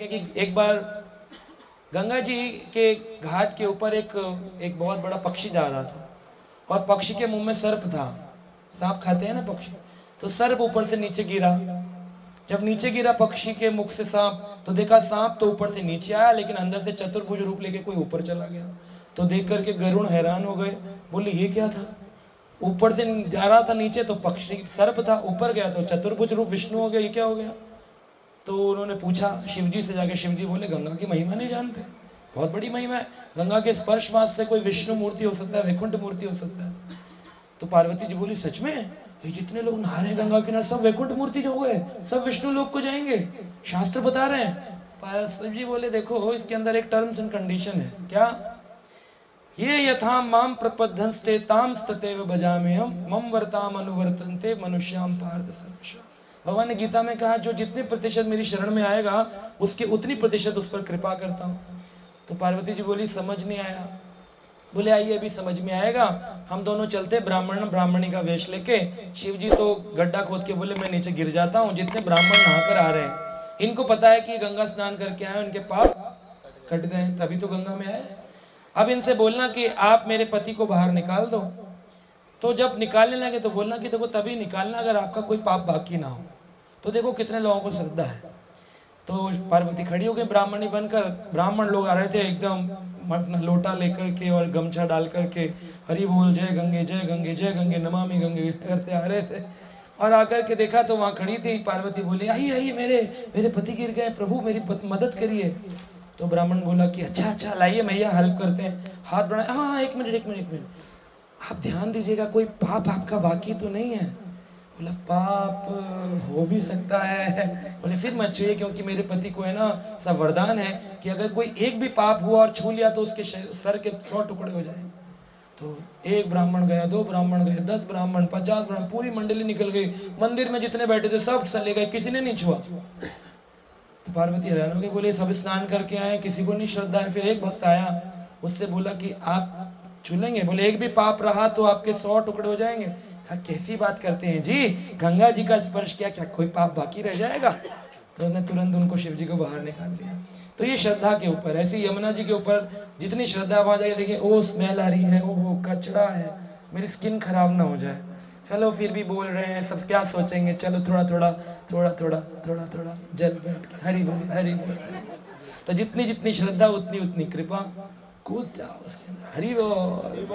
कि एक बार गंगा जी के घाट के ऊपर एक एक बहुत बड़ा पक्षी जा रहा था और पक्षी के मुँह में सर्प था। सांप खाते हैं ना पक्षी? तो सर्प ऊपर से नीचे गिरा। जब नीचे गिरा पक्षी के मुख से सांप तो देखा सांप तो ऊपर से नीचे आया, लेकिन अंदर से चतुर्भुज रूप लेके कोई ऊपर चला गया। तो देख करके गरुण हैरान हो गए। बोले, ये क्या था? ऊपर से जा रहा था नीचे तो पक्षी, सर्प था, ऊपर गया तो चतुर्भुज रूप विष्णु हो गया, ये क्या हो गया? तो उन्होंने पूछा शिव जी से जाके शिवजी बोले, गंगा की महिमा नहीं जानते? बहुत बड़ी महिमा है। गंगा के स्पर्श मास से कोई विष्णु मूर्ति हो सकता है, वैकुंठ मूर्ति हो सकता है। तो पार्वती जी बोली, सच में? ये जितने लोग नहा रहे गंगा किनारे, सब वैकुंठ मूर्ति जो हुए, सब विष्णु लोग को जाएँगे? शास्त्र बता रहे हैं। पार्वती जी बोले, देखो, इसके अंदर एक टर्म्स एंड कंडीशन है। क्या? ये यथा माम प्रपद्धंस्ते ताम स्ततेव बजामे हम मम वर्ताम अनुवर्तनते मनुष्याम पार्थ सर्वशा। भगवान ने गीता में कहा, जो जितने प्रतिशत मेरी शरण में आएगा, उसके उतनी प्रतिशत उस पर कृपा करता हूँ. तो पार्वती जी बोली, समझ नहीं आया। बोले, आइए, अभी समझ में आएगा। हम दोनों चलते ब्राह्मण, ब्राह्मणी का वेश लेके। शिव जी तो गड्ढा खोद के बोले, मैं नीचे गिर जाता हूँ, जितने ब्राह्मण नहाकर आ रहे हैं। इनको पता है कि गंगा स्नान करके आए, उनके पाप कट गए तभी तो गंगा में आए। अब इनसे बोलना कि आप मेरे पति को बाहर निकाल दो। तो जब निकालने लगे तो बोलना कि देखो तो तभी निकालना अगर आपका कोई पाप बाकी ना हो। तो देखो कितने लोगों को श्रद्धा है। तो पार्वती खड़ी हो गई, ब्राह्मणी बनकर। ब्राह्मण लोग आ रहे थे एकदम लोटा लेकर के और गमछा डाल करके, हरि बोल, जय गंगे जय गंगे जय गंगे, नमामि गंगे, करते आ रहे थे। और आकर के देखा तो वहाँ खड़ी थी, पार्वती बोली, आई आई, मेरे मेरे पति गिर गए, प्रभु मेरी मदद करिए। तो ब्राह्मण बोला कि अच्छा अच्छा लाइए मैया हेल्प करते हैं। हाथ बढ़ाए हाँ हाँ एक मिनट एक मिनट एक मिनट। आप ध्यान दीजिएगा, कोई पाप आपका बाकी तो नहीं है। बोला, पाप हो भी सकता है। बोले, फिर मत चाहिए क्योंकि मेरे पति को है ना सब वरदान है कि अगर कोई एक भी पाप हुआ और छू लिया तो उसके सर के सौ टुकड़े हो जाएँगे तो एक ब्राह्मण गया, दो ब्राह्मण गए, दस ब्राह्मण, पचास ब्राह्मण, पूरी मंडली निकल गई। मंदिर में जितने बैठे थे, सब चले गए, किसी ने नहीं छुआ। तो पार्वती हैरान हो बोले, सब स्नान करके आए, किसी को नहीं श्रद्धा है। फिर एक भक्त आया, उससे बोला कि, आप छूलेंगे बोले, एक भी पाप रहा तो आपके सौ टुकड़े हो जाएँगे। कैसी बात करते हैं जी? गंगा जी का स्पर्श किया, क्या कोई पाप बाकी रह जाएगा? तो उसने तुरंत उनको शिव जी को बाहर निकाल दिया। तो ये श्रद्धा के ऊपर ऐसी यमुना जी के ऊपर जितनी श्रद्धा वहाँ जाके देखिए, ओ स्मेल आ रही है, ओ वो कचरा है, मेरी स्किन खराब ना हो जाए। चलो, फिर भी बोल रहे हैं, सब क्या सोचेंगे? चलो, थोड़ा थोड़ा थोड़ा थोड़ा थोड़ा थोड़ा, जल बैठ हरी बोल हरी बोल। तो जितनी जितनी श्रद्धा, उतनी उतनी कृपा कूद जाओ उसके अंदर। हरी बोल।